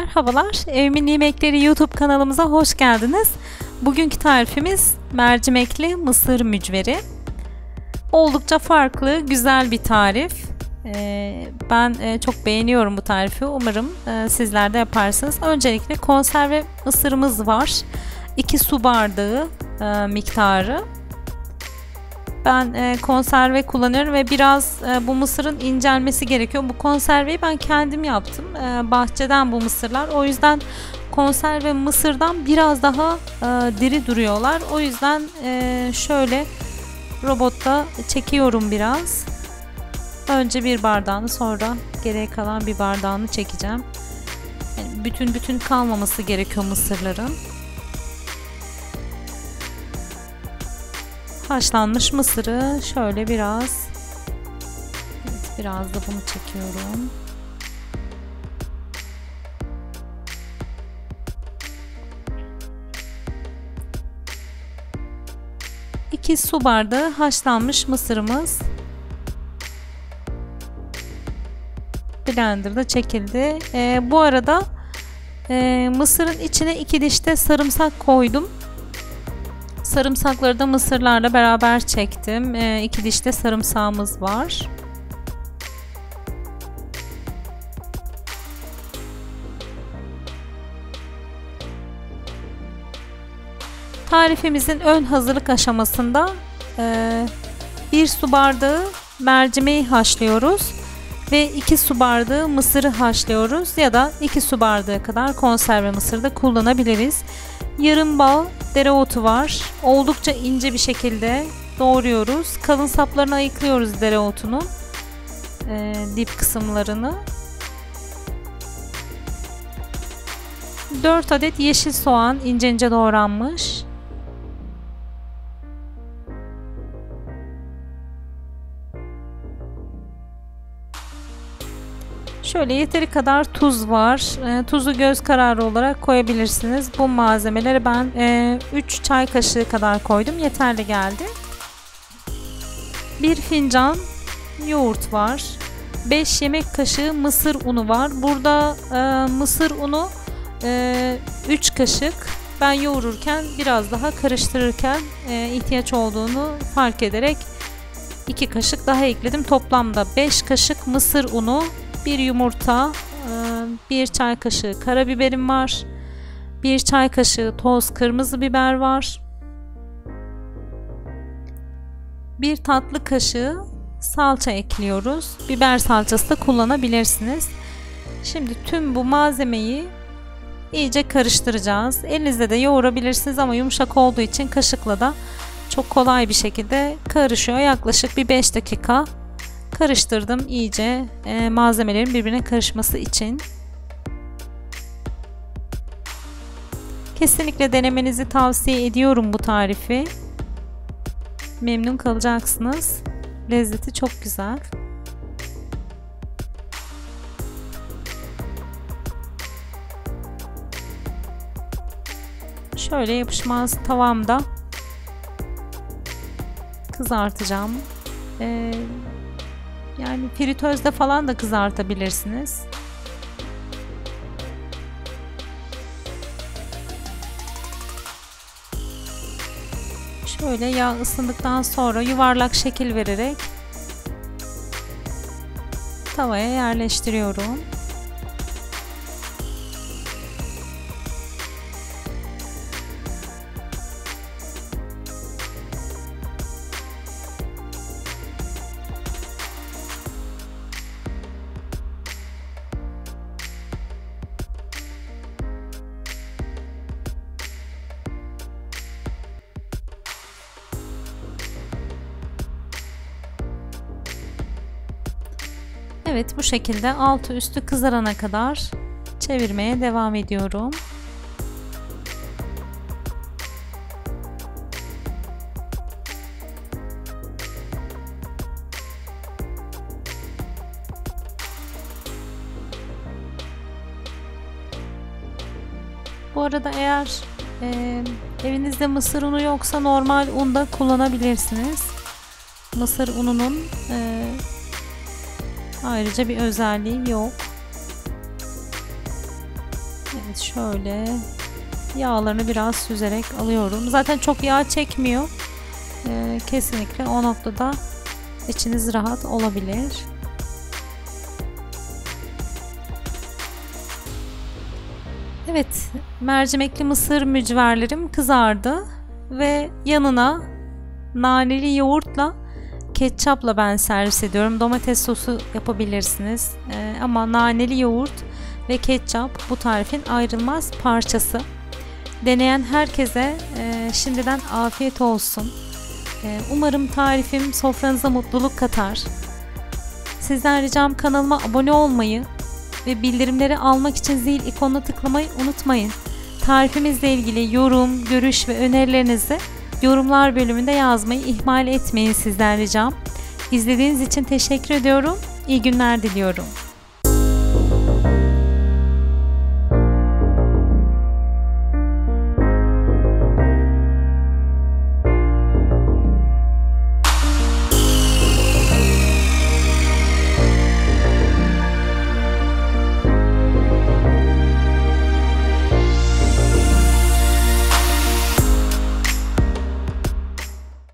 Merhabalar, Evimin Yemekleri YouTube kanalımıza hoş geldiniz. Bugünkü tarifimiz mercimekli mısır mücveri. Oldukça farklı, güzel bir tarif. Ee, ben e, çok beğeniyorum bu tarifi. Umarım e, sizler de yaparsınız. Öncelikle konserve mısırımız var. 2 su bardağı e, miktarı. Ben e, konserve kullanıyorum ve biraz e, bu mısırın incelmesi gerekiyor. Bu konserveyi ben kendim yaptım. E, bahçeden bu mısırlar. O yüzden konserve mısırdan biraz daha diri duruyorlar. O yüzden şöyle robotta çekiyorum biraz. Önce bir bardağını sonra geriye kalan bir bardağını çekeceğim. Yani bütün bütün kalmaması gerekiyor mısırların. Haşlanmış mısırı şöyle biraz evet, biraz da bunu çekiyorum. İki su bardağı haşlanmış mısırımız blenderda çekildi. Ee, bu arada e, mısırın içine iki diş de sarımsak koydum. Sarımsakları da mısırlarla beraber çektim. E, iki dişte sarımsağımız var. Tarifimizin ön hazırlık aşamasında e, bir su bardağı mercimeği haşlıyoruz ve 2 su bardağı mısırı haşlıyoruz ya da 2 su bardağı kadar konserve mısır da kullanabiliriz. Yarım bağ dereotu var. Oldukça ince bir şekilde doğruyoruz. Kalın saplarını ayıklıyoruz dereotunun e, dip kısımlarını. 4 adet yeşil soğan ince ince doğranmış. Şöyle yeteri kadar tuz var. E, tuzu göz kararı olarak koyabilirsiniz. Bu malzemeleri ben e, 3 çay kaşığı kadar koydum. Yeterli geldi. 1 fincan yoğurt var. 5 yemek kaşığı mısır unu var. Burada e, mısır unu e, 3 kaşık. Ben yoğururken biraz daha karıştırırken e, ihtiyaç olduğunu fark ederek 2 kaşık daha ekledim. Toplamda 5 kaşık mısır unu bir yumurta, e, bir çay kaşığı karabiberim var. Bir çay kaşığı toz kırmızı biber var. Bir tatlı kaşığı salça ekliyoruz. Biber salçası da kullanabilirsiniz. Şimdi tüm bu malzemeyi iyice karıştıracağız. Elinizde de yoğurabilirsiniz ama yumuşak olduğu için kaşıkla da çok kolay bir şekilde karışıyor. Yaklaşık bir 5 dakika karıştırdım iyice e, malzemelerin birbirine karışması için. Kesinlikle denemenizi tavsiye ediyorum bu tarifi. Memnun kalacaksınız. Lezzeti çok güzel. Şöyle yapışmaz tavamda kızartacağım. Ee, yani fritözde falan da kızartabilirsiniz. Şöyle yağ ısındıktan sonra yuvarlak şekil vererek tavaya yerleştiriyorum. Evet bu şekilde altı üstü kızarana kadar çevirmeye devam ediyorum. Bu arada eğer e, evinizde mısır unu yoksa normal un da kullanabilirsiniz. Mısır ununun e, Ayrıca bir özelliği yok. Evet şöyle yağlarını biraz süzerek alıyorum. Zaten çok yağ çekmiyor. Ee, kesinlikle o noktada içiniz rahat olabilir. Evet, mercimekli mısır mücverlerim kızardı ve yanına naneli yoğurtla ketçapla ben servis ediyorum. Domates sosu yapabilirsiniz. Ee, ama naneli yoğurt ve ketçap bu tarifin ayrılmaz parçası. Deneyen herkese e, şimdiden afiyet olsun. E, umarım tarifim sofranıza mutluluk katar. Sizden ricam kanalıma abone olmayı ve bildirimleri almak için zil ikonuna tıklamayı unutmayın. Tarifimizle ilgili yorum, görüş ve önerilerinizi yorumlar bölümünde yazmayı ihmal etmeyin sizden ricam. İzlediğiniz için teşekkür ediyorum. İyi günler diliyorum.